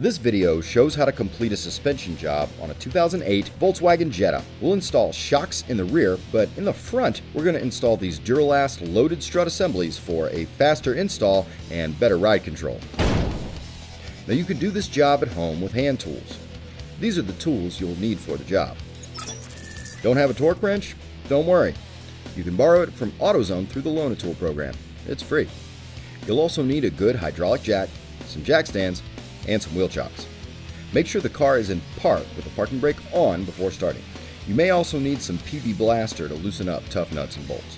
This video shows how to complete a suspension job on a 2008 Volkswagen Jetta. We'll install shocks in the rear, but in the front, we're going to install these Duralast loaded strut assemblies for a faster install and better ride control. Now you can do this job at home with hand tools. These are the tools you'll need for the job. Don't have a torque wrench? Don't worry. You can borrow it from AutoZone through the Loan-A-Tool program. It's free. You'll also need a good hydraulic jack, some jack stands, and some wheel chocks. Make sure the car is in park with the parking brake on before starting. You may also need some PB Blaster to loosen up tough nuts and bolts.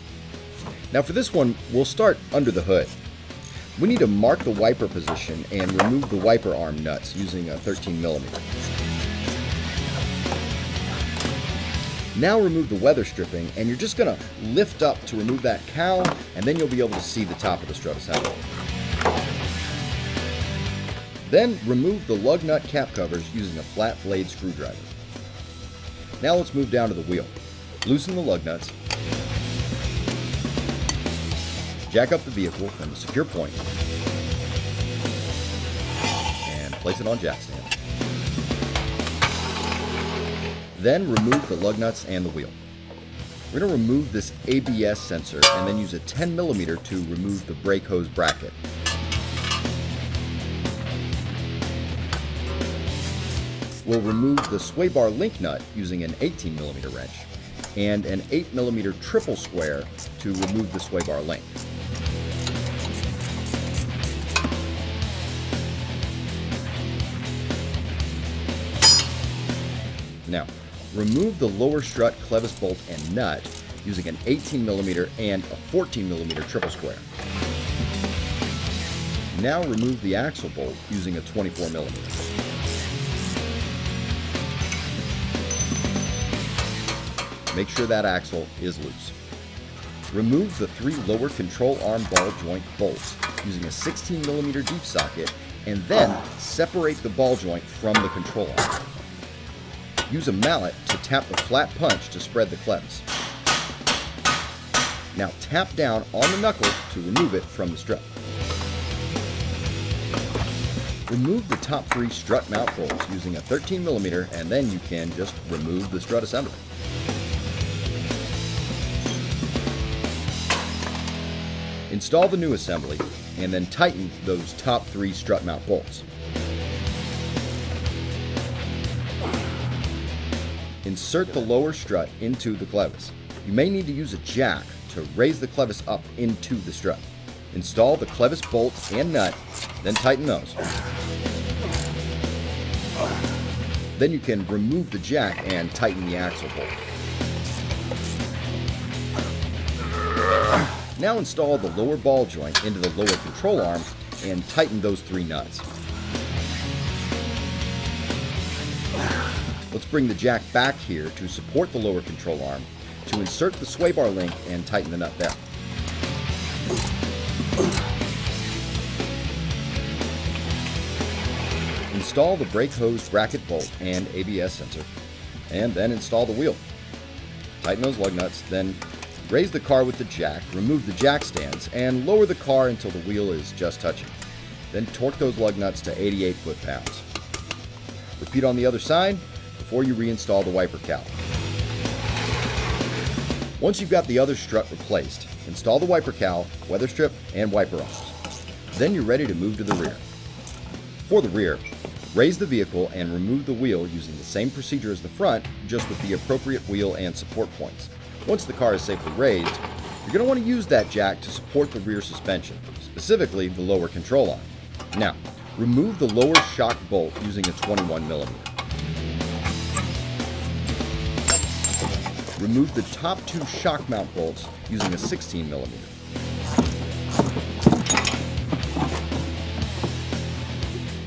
Now for this one, we'll start under the hood. We need to mark the wiper position and remove the wiper arm nuts using a 13 millimeter. Now remove the weather stripping and you're just going to lift up to remove that cowl and then you'll be able to see the top of the strut assembly. Then remove the lug nut cap covers using a flat blade screwdriver. Now let's move down to the wheel. Loosen the lug nuts. Jack up the vehicle from the secure point and place it on jack stand. Then remove the lug nuts and the wheel. We're going to remove this ABS sensor and then use a 10 millimeter to remove the brake hose bracket. We'll remove the sway bar link nut using an 18 millimeter wrench and an 8 millimeter triple square to remove the sway bar link. Now, remove the lower strut clevis bolt and nut using an 18 millimeter and a 14 millimeter triple square. Now remove the axle bolt using a 24 millimeter. Make sure that axle is loose. Remove the three lower control arm ball joint bolts using a 16 millimeter deep socket and then separate the ball joint from the control arm. Use a mallet to tap the flat punch to spread the clevis. Now tap down on the knuckle to remove it from the strut. Remove the top three strut mount bolts using a 13 millimeter and then you can just remove the strut assembly. Install the new assembly and then tighten those top three strut mount bolts. Insert the lower strut into the clevis. You may need to use a jack to raise the clevis up into the strut. Install the clevis bolt and nut, then tighten those. Then you can remove the jack and tighten the axle bolt. Now install the lower ball joint into the lower control arm and tighten those three nuts. Let's bring the jack back here to support the lower control arm to insert the sway bar link and tighten the nut there. Install the brake hose bracket bolt and ABS sensor, and then install the wheel. Tighten those lug nuts, then raise the car with the jack, remove the jack stands, and lower the car until the wheel is just touching. Then torque those lug nuts to 88 foot-pounds. Repeat on the other side before you reinstall the wiper cowl. Once you've got the other strut replaced, install the wiper cowl, weather strip, and wiper arms. Then you're ready to move to the rear. For the rear, raise the vehicle and remove the wheel using the same procedure as the front, just with the appropriate wheel and support points. Once the car is safely raised, you're going to want to use that jack to support the rear suspension, specifically the lower control arm. Now, remove the lower shock bolt using a 21 millimeter. Remove the top two shock mount bolts using a 16 millimeter.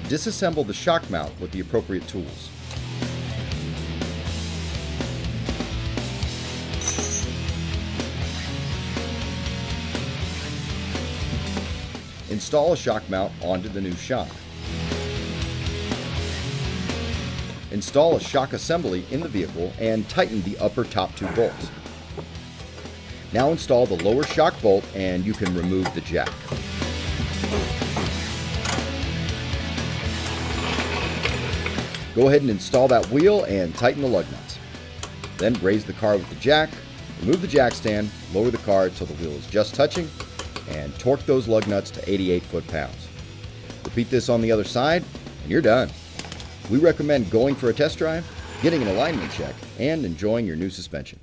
Disassemble the shock mount with the appropriate tools. Install a shock mount onto the new shock. Install a shock assembly in the vehicle and tighten the upper top two bolts. Now install the lower shock bolt and you can remove the jack. Go ahead and install that wheel and tighten the lug nuts. Then raise the car with the jack, remove the jack stand, lower the car until the wheel is just touching, and torque those lug nuts to 88 foot-pounds. Repeat this on the other side, and you're done. We recommend going for a test drive, getting an alignment check, and enjoying your new suspension.